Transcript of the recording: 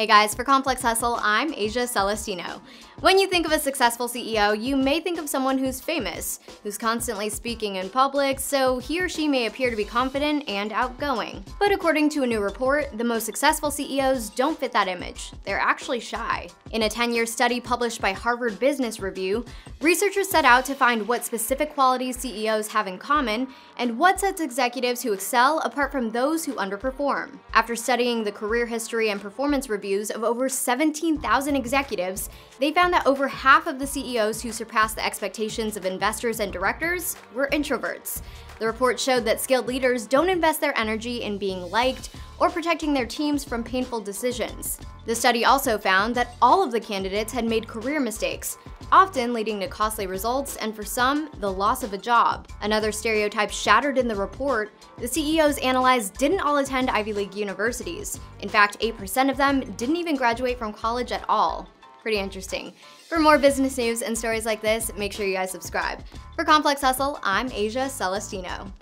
Hey guys, for Complex Hustle, I'm Asia Celestino. When you think of a successful CEO, you may think of someone who's famous, who's constantly speaking in public, so he or she may appear to be confident and outgoing. But according to a new report, the most successful CEOs don't fit that image. They're actually shy. In a 10 year study published by Harvard Business Review, researchers set out to find what specific qualities CEOs have in common and what sets executives who excel apart from those who underperform. After studying the career history and performance reviews of over 17,000 executives, they found that over half of the CEOs who surpassed the expectations of investors and directors were introverts. The report showed that skilled leaders don't invest their energy in being liked or protecting their teams from painful decisions. The study also found that all of the candidates had made career mistakes, often leading to costly results and for some, the loss of a job. Another stereotype shattered in the report, the CEOs analyzed didn't all attend Ivy League universities. In fact, 8% of them didn't even graduate from college at all. Pretty interesting. For more business news and stories like this, make sure you guys subscribe. For Complex Hustle, I'm Asia Celestino.